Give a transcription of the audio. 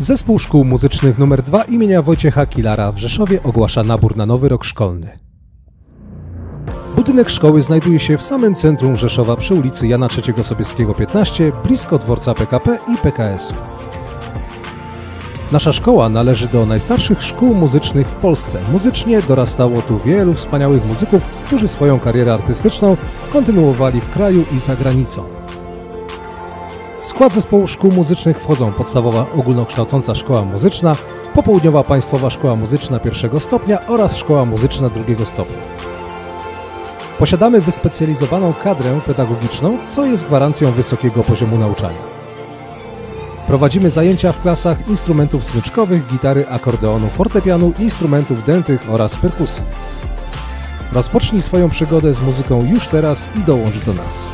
Zespół Szkół Muzycznych nr 2 imienia Wojciecha Kilara w Rzeszowie ogłasza nabór na nowy rok szkolny. Budynek szkoły znajduje się w samym centrum Rzeszowa przy ulicy Jana III Sobieskiego 15, blisko dworca PKP i PKS-u. Nasza szkoła należy do najstarszych szkół muzycznych w Polsce. Muzycznie dorastało tu wielu wspaniałych muzyków, którzy swoją karierę artystyczną kontynuowali w kraju i za granicą. W skład zespołu szkół muzycznych wchodzą podstawowa ogólnokształcąca szkoła muzyczna, popołudniowa państwowa szkoła muzyczna pierwszego stopnia oraz szkoła muzyczna drugiego stopnia. Posiadamy wyspecjalizowaną kadrę pedagogiczną, co jest gwarancją wysokiego poziomu nauczania. Prowadzimy zajęcia w klasach instrumentów smyczkowych, gitary, akordeonu, fortepianu, instrumentów dętych oraz perkusji. Rozpocznij swoją przygodę z muzyką już teraz i dołącz do nas.